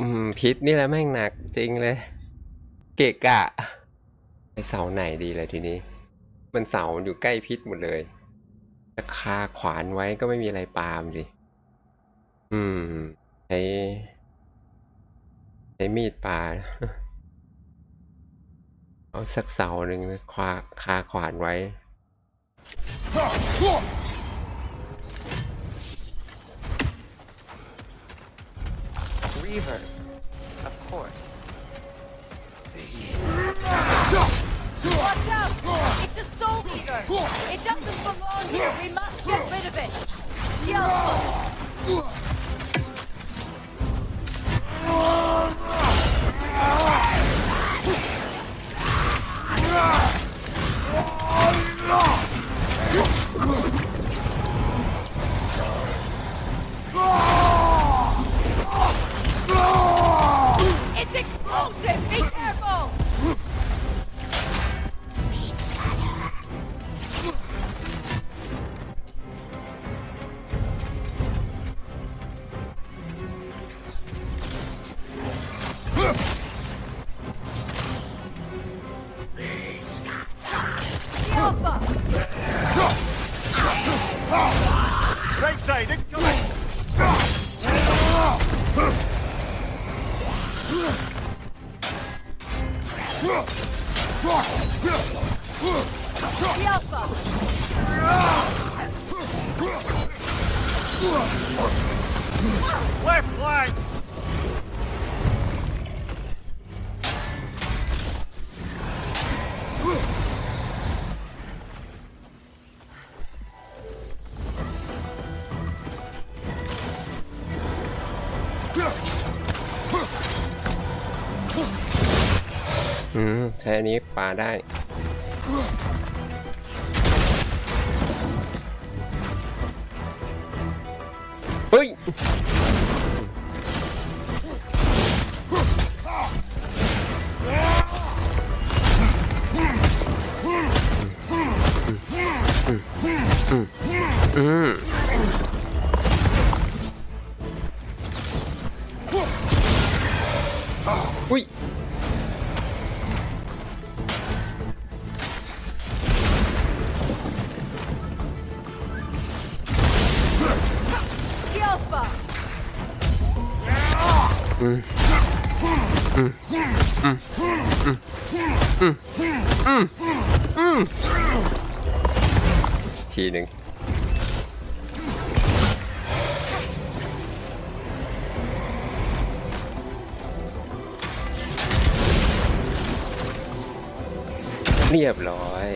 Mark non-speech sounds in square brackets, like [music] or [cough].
อืมพิษนี่แหละแม่งหนักจริงเลย เกะกะไปเสาไหนดีเลยทีนี้ มันเสาอยู่ใกล้พิษหมดเลยจะคาขวานไว้ก็ไม่มีอะไรปามสิอืมใช้ใช้มีดปาเอาสักเสาหนึ่งคาคาขวานไว้ Reavers, of course. Watch out! It's a soul eater! It doesn't belong here! We must get rid of it! Yellow! Right side, incoming! [laughs] Alpha! อืมใช้อันนี้ปาได้เฮ้ยอืม 喂。一不要嗯。嗯。嗯。嗯。嗯。嗯。嗯。嗯。嗯。嗯。嗯。嗯。 เรียบร้อย